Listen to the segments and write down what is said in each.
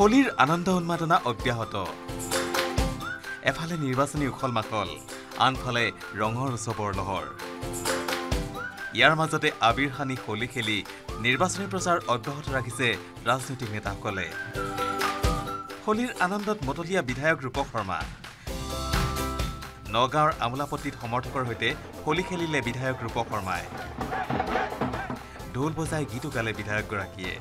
হোলীৰ আনন্দ উন্মাদনা অব্যাহত। এফালে নিৰ্বাচনী উখল মাখল আনফালে ৰঙৰ উৎসৱৰ লহৰ। ইয়াৰ মাজতে আবিৰ সানি হোলী খেলি নিৰ্বাচনী প্ৰচাৰ অব্যাহত ৰাখিছে ৰাজনৈতিক নেতাসকলে। হোলীৰ আনন্দত মতলীয়া বিধায়ক ৰূপক শৰ্মা। নগাঁৱৰ আমোলাপট্টিত সমৰ্থকৰ সৈতে হোলী খেলিলে বিধায়ক ৰূপক শৰ্মাই। ঢোল বজাই গীতো গালে বিধায়কগৰাকীয়ে।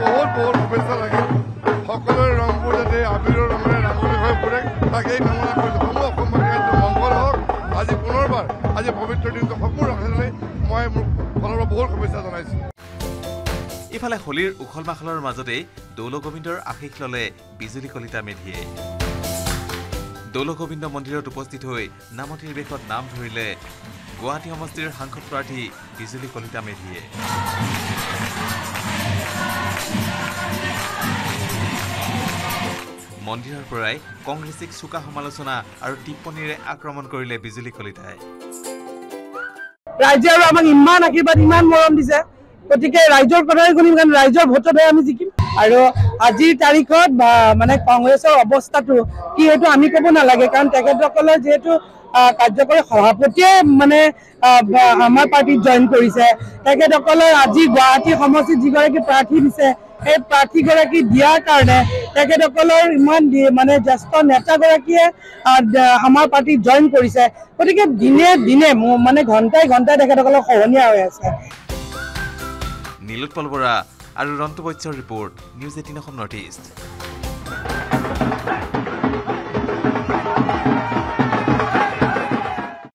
বহুত বহুত শুভেচ্ছা সকলোৰে ৰংবোৰ যাতে ৰঙেৰে হৈ কামনা কৰিছোঁ সমূহ মংগল হওক। আজি পুনৰবাৰ আজি পবিত্ৰ দিনটো ৰাখিবলৈ মই মোৰ ফালৰ পৰা বহুত শুভেচ্ছা জনাইছোঁ। ইফালে হোলীৰ উখল মাখলৰ মাজতেই দৌল গোবিন্দৰ আশীষ ললে বিজুলী কলিতা মেধিয়ে। দৌল গোবিন্দ মন্দিৰত উপস্থিত হৈ নামতিৰ বেশত নাম ধৰিলে গুৱাহাটী সমষ্টিৰ সাংসদ প্ৰাৰ্থী বিজুলী কলিতা মেধিয়ে। মন্দিৰৰ পৰাই কংগ্ৰেছীক চোকা সমালোচনা আৰু টিপ্পনীৰে আক্ৰমণ কৰিলে বিজুলী কলিতাই ৰাইজে আৰু আমাক ইমান আশীৰ্বাদ ইমান মৰম দিছে। গতিকে ৰাইজৰ কথাই শুনিম কাৰণ ৰাইজৰ ভোটতহে আমি জিকিম। আৰু আজিৰ তাৰিখত মানে কংগ্ৰেছৰ অৱস্থাটো কি সেইটো আমি ক'ব নালাগে কাৰণ তেখেতসকলে যিহেতু কাৰ্যকৰী সভাপতিয়ে মানে আমাৰ পাৰ্টীত জইন কৰিছে। তেখেতসকলে আজি গুৱাহাটী সমষ্টিত যিগৰাকী প্ৰাৰ্থী দিছে সেই প্ৰাৰ্থীগৰাকী দিয়াৰ কাৰণে তেখেতসকলৰ ইমান মানে জ্যেষ্ঠ নেতাগৰাকীয়ে আমাৰ পাৰ্টীত জইন কৰিছে। গতিকে দিনে দিনে মানে ঘণ্টাই ঘণ্টাই তেখেতসকলৰ সহনীয়া হৈ আছে। নীলোৎপল বৰা আৰু ৰন্তু বৈশ্যৰ report news eighteen Assam north east.